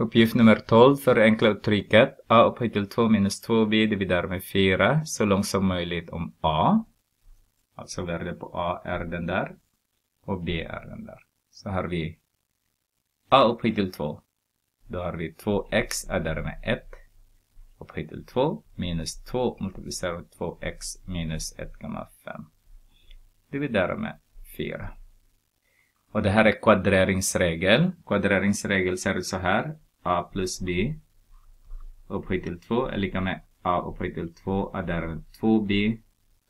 Uppgift nummer 12 förenkla uttrycket a upphöjt till 2 minus 2b dividerat med 4 så långt som möjligt om a. Alltså värdet på a är den där och b är den där. Så har vi a upphöjt till 2. Då har vi 2x är därmed 1 upphöjt till 2 minus 2 multiplicerat med 2x minus 1,5 dividerat med 4. Och det här är kvadreringsregel. Kvadreringsregel ser ut så här a plus b upphöjt till 2 är lika med a upphöjt till 2 är därmed 2b,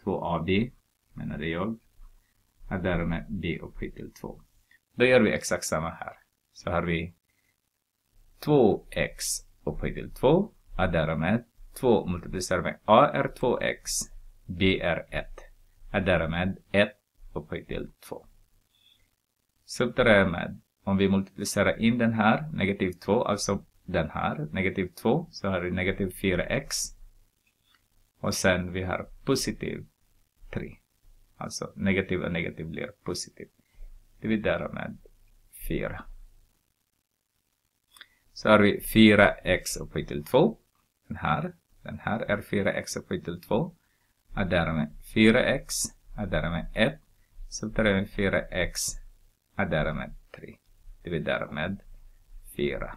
2ab menade jag, är därmed b upphöjt till 2. Då gör vi exakt samma här. Så har vi 2x upphöjt till 2 är därmed 2 multiplicerat med a är 2x, b är 1, är därmed 1 upphöjt till 2. Subtraherar med, om vi multiplicerar in den här, negativ 2, alltså den här, negativ 2, så har vi negativ 4x. Och sen vi har positiv 3. Alltså negativ och negativ blir positiv. Dividerar med 4. Så har vi 4x upphöjt till 2. Den här, den här är 4x upphöjt till 2. Är därmed 4x, är därmed 1. Subtraherar med 4x är därmed 3. Det blir därmed 4.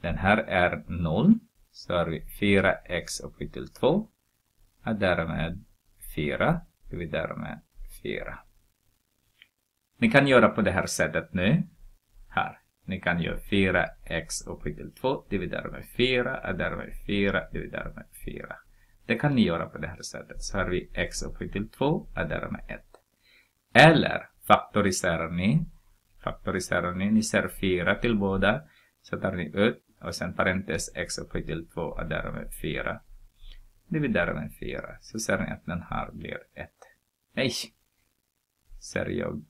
Den här är 0. Så har vi 4x upphöjt till 2. Är därmed 4. Det blir därmed 4. Ni kan göra på det här sättet nu. Här. Ni kan göra 4x upphöjt till 2 dividerat med 4 är därmed 4 dividerat med 4. Det kan ni göra på det här sättet. Så har vi x upphöjt till 2 är därmed 1. Eller faktoriserar ni. Faktoriserar ni. Ni ser 4 till båda. Så tar ni ut och sen parentes x upphöjt till 2 och därmed 4. Dividerar med 4. Så ser ni att den här blir 1. Nej! Ser jag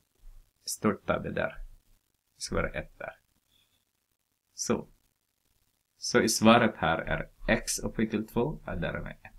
stort tabbe där. Det ska vara 1 där. Så. Så i svaret här är x upphöjt till 2 och därmed 1.